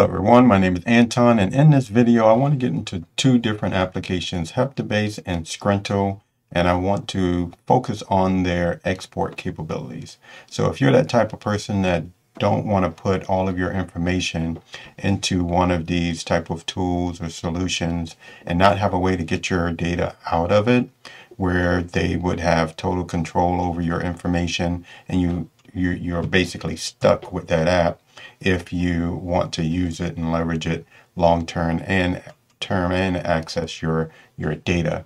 Hello everyone, my name is Antone and in this video I want to get into two different applications, Heptabase and Scrintal, and I want to focus on their export capabilities. So if you're that type of person that don't want to put all of your information into one of these type of tools or solutions and not have a way to get your data out of it where they would have total control over your information and you, you you're basically stuck with that app if you want to use it and leverage it long term and term and access your your data.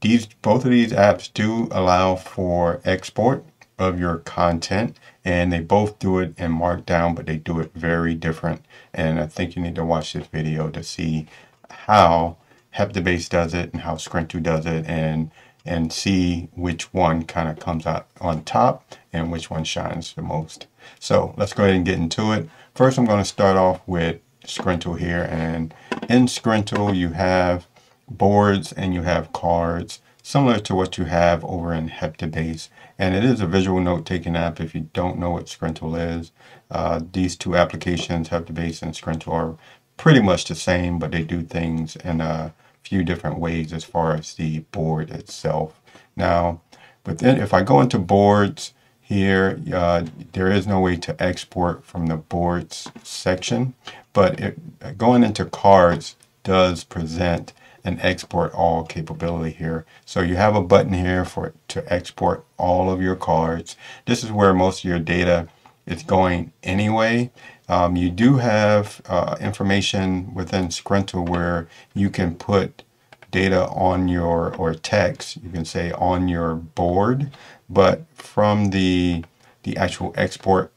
These both of these apps do allow for export of your content and they both do it in markdown but they do it very different and I think you need to watch this video to see how Heptabase does it and how Scrintal does it and and see which one kind of comes out on top and which one shines the most. So let's go ahead and get into it. First, I'm going to start off with Scrintal here. And in Scrintal, you have boards and you have cards, similar to what you have over in Heptabase. And it is a visual note-taking app if you don't know what Scrintal is. Uh, these two applications, Heptabase and Scrintal, are pretty much the same, but they do things in a few different ways as far as the board itself. Now, but then if I go into boards, here, uh, there is no way to export from the boards section, but it, going into cards does present an export all capability here. So you have a button here for to export all of your cards. This is where most of your data is going anyway. Um, you do have uh, information within Scrintal where you can put data on your, or text, you can say on your board, but from the, the actual export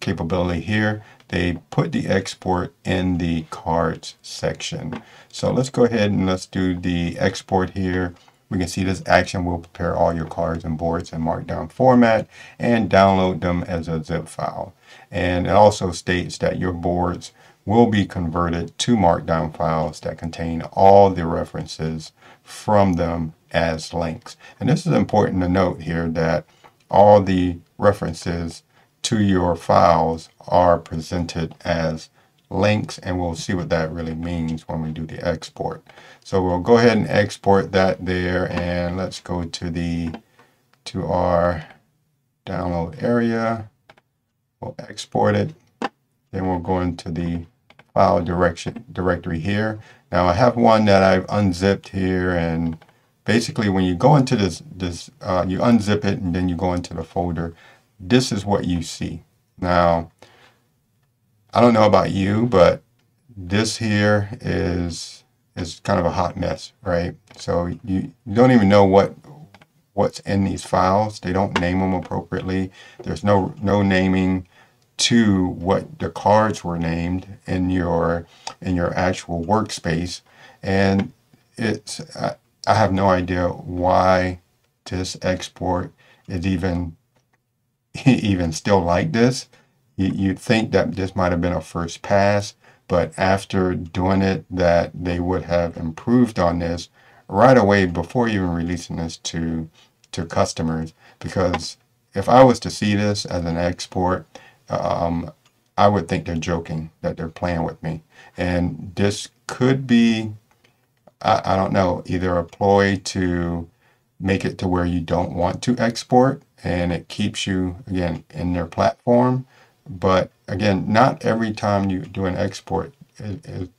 capability here, they put the export in the cards section. So let's go ahead and let's do the export here. We can see this action will prepare all your cards and boards in markdown format and download them as a zip file. And it also states that your boards will be converted to markdown files that contain all the references from them as links. And this is important to note here that all the references to your files are presented as links and we'll see what that really means when we do the export. So we'll go ahead and export that there and let's go to the to our download area. We'll export it. Then we'll go into the file direction directory here. Now I have one that I've unzipped here and basically when you go into this, this uh, you unzip it and then you go into the folder, this is what you see. Now, I don't know about you, but this here is is kind of a hot mess, right? So you, you don't even know what what's in these files. They don't name them appropriately. There's no no naming to what the cards were named in your in your actual workspace and it's I, I have no idea why this export is even even still like this you'd think that this might have been a first pass but after doing it that they would have improved on this right away before even releasing this to to customers because if I was to see this as an export um, I would think they're joking, that they're playing with me. And this could be, I, I don't know, either a ploy to make it to where you don't want to export and it keeps you, again, in their platform. But again, not every time you do an export is,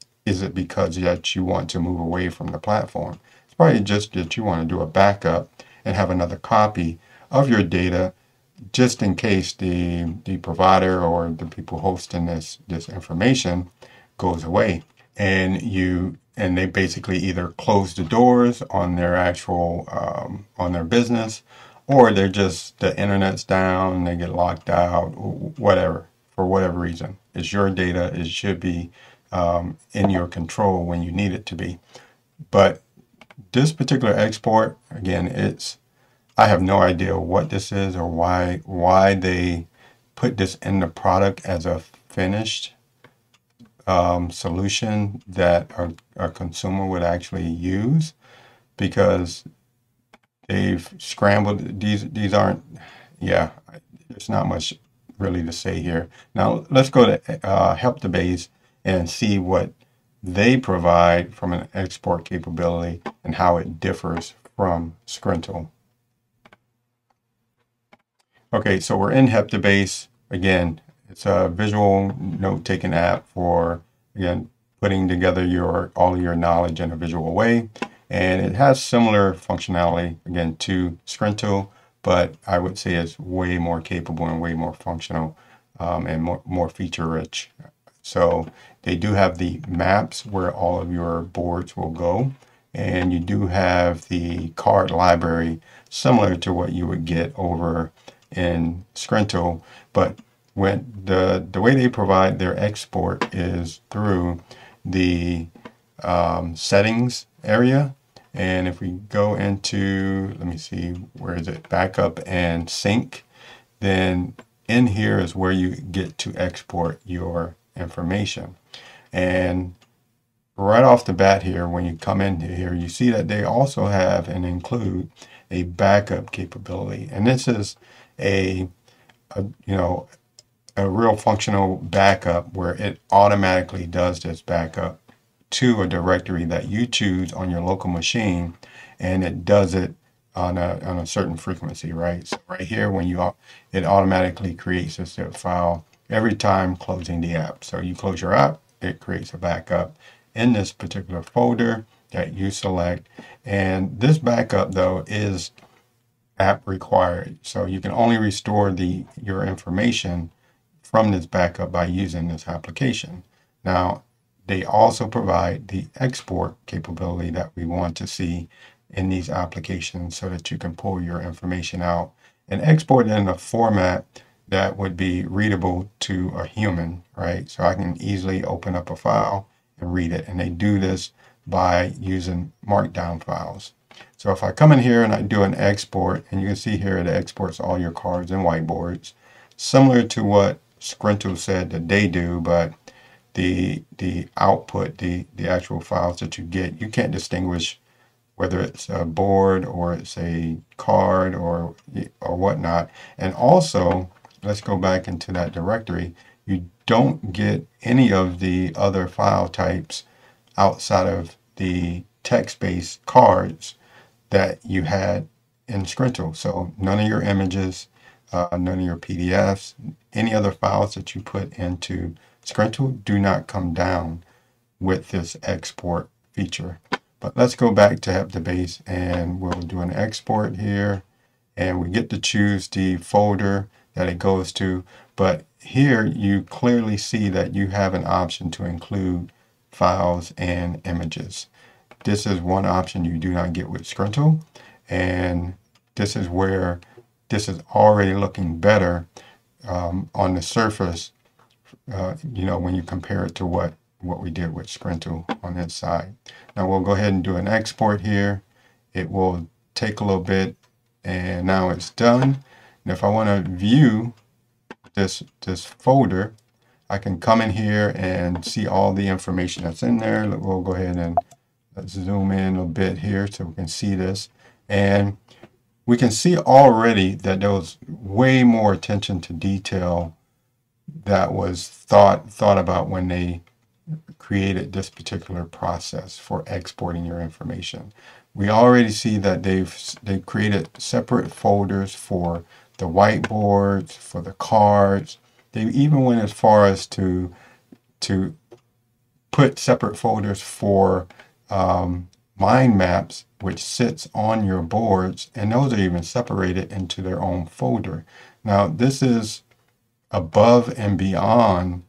it because that you want to move away from the platform. It's probably just that you want to do a backup and have another copy of your data just in case the the provider or the people hosting this this information goes away and you and they basically either close the doors on their actual um, on their business or they're just the internet's down they get locked out whatever for whatever reason. It's your data it should be um, in your control when you need it to be. But this particular export again it's I have no idea what this is or why why they put this in the product as a finished um, solution that a, a consumer would actually use. Because they've scrambled these these aren't yeah there's not much really to say here now let's go to uh, Heptabase and see what they provide from an export capability and how it differs from Scrintal. Okay, so we're in Heptabase. Again, it's a visual note-taking app for, again, putting together your all your knowledge in a visual way. And it has similar functionality, again, to Scrintal, but I would say it's way more capable and way more functional um, and more, more feature rich. So they do have the maps where all of your boards will go. And you do have the card library similar to what you would get over in Scrintal. But when the, the way they provide their export is through the um, settings area and if we go into, let me see, where is it? Backup and sync, then in here is where you get to export your information. And right off the bat here, when you come into here, you see that they also have and include a backup capability. And this is a, a you know, a real functional backup where it automatically does this backup to a directory that you choose on your local machine and it does it on a, on a certain frequency, right? So right here, when you, it automatically creates a zip file every time closing the app. So you close your app, it creates a backup in this particular folder that you select. And this backup though is app required. So you can only restore the your information from this backup by using this application. Now, they also provide the export capability that we want to see in these applications so that you can pull your information out and export it in a format that would be readable to a human, right? So I can easily open up a file and read it. And they do this by using markdown files. So if I come in here and I do an export, and you can see here it exports all your cards and whiteboards, similar to what Scrintal said that they do, but the the output, the the actual files that you get, you can't distinguish whether it's a board or it's a card or or whatnot. And also, let's go back into that directory. You don't get any of the other file types outside of the text-based cards that you had in Scrintal. So none of your images, uh, none of your PDFs, any other files that you put into Scrintal do not come down with this export feature. But let's go back to Heptabase and we'll do an export here and we get to choose the folder that it goes to. But here you clearly see that you have an option to include files and images. This is one option you do not get with Scrintal. And this is where this is already looking better um, on the surface uh, you know, when you compare it to what, what we did with Scrintal on this side. Now we'll go ahead and do an export here. It will take a little bit and now it's done. And if I want to view this, this folder, I can come in here and see all the information that's in there. We'll go ahead and let's zoom in a bit here so we can see this. And we can see already that there was way more attention to detail that was thought thought about when they created this particular process for exporting your information. We already see that they've they've created separate folders for the whiteboards, for the cards. They even went as far as to to put separate folders for um, mind maps, which sits on your boards, and those are even separated into their own folder. Now, this is above and beyond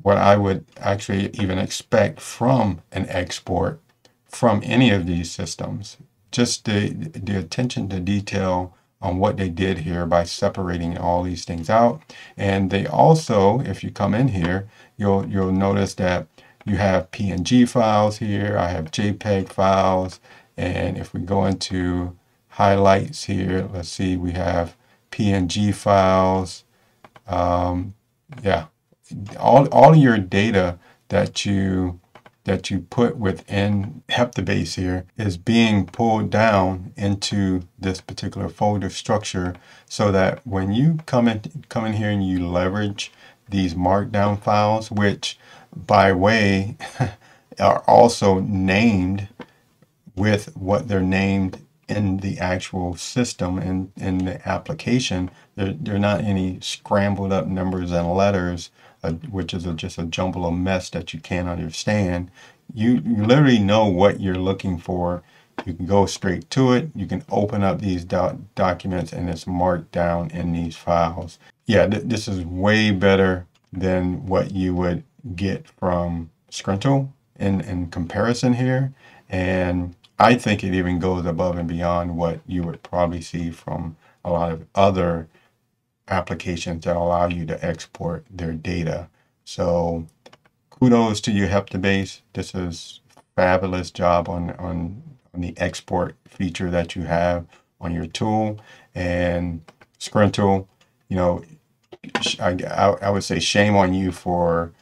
what I would actually even expect from an export from any of these systems. Just the, the attention to detail on what they did here by separating all these things out. And they also, if you come in here, you'll, you'll notice that you have PNG files here. I have JPEG files. And if we go into highlights here, let's see, we have PNG files, um, yeah, all, all your data that you that you put within Heptabase here is being pulled down into this particular folder structure so that when you come in, come in here and you leverage these markdown files, which by way are also named with what they're named in the actual system and in, in the application. They're, they're not any scrambled up numbers and letters, uh, which is a, just a jumble of mess that you can't understand. You, you literally know what you're looking for. You can go straight to it. You can open up these doc documents and it's marked down in these files. Yeah, th this is way better than what you would get from Scrintal in, in comparison here. And I think it even goes above and beyond what you would probably see from a lot of other applications that allow you to export their data. So kudos to you Heptabase. This is fabulous job on, on, on the export feature that you have on your tool. And Scrintal, you know, I, I would say shame on you for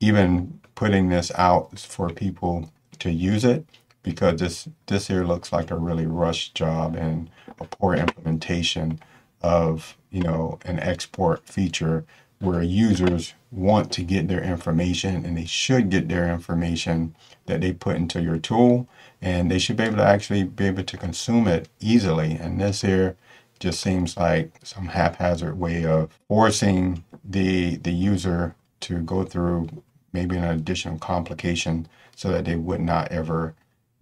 even putting this out for people to use it because this this here looks like a really rushed job and a poor implementation of you know an export feature where users want to get their information and they should get their information that they put into your tool and they should be able to actually be able to consume it easily. And this here just seems like some haphazard way of forcing the the user to go through maybe an additional complication so that they would not ever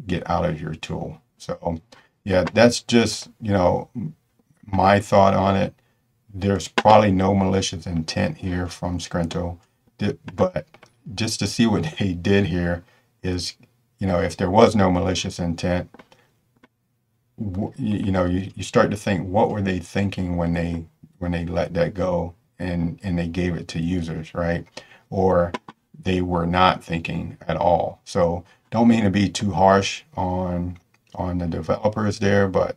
get out of your tool. So yeah, that's just, you know, my thought on it. There's probably no malicious intent here from Scrintal, but just to see what they did here is, you know, if there was no malicious intent, you know, you, you start to think, what were they thinking when they when they let that go and and they gave it to users, right? Or they were not thinking at all. So don't mean to be too harsh on on the developers there, but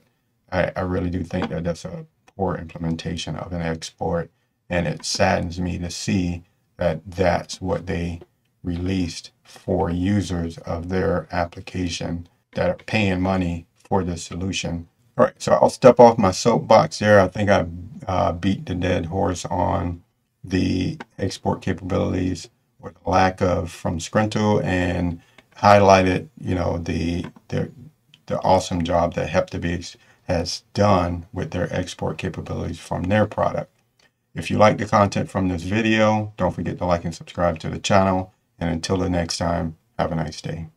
I, I really do think that that's a poor implementation of an export, and it saddens me to see that that's what they released for users of their application that are paying money for the solution. All right, so I'll step off my soapbox there. I think I uh, beat the dead horse on the export capabilities or the lack of from Scrintal and highlighted, you know, the, the, the awesome job that Heptabase has done with their export capabilities from their product. If you like the content from this video, don't forget to like and subscribe to the channel. And until the next time, have a nice day.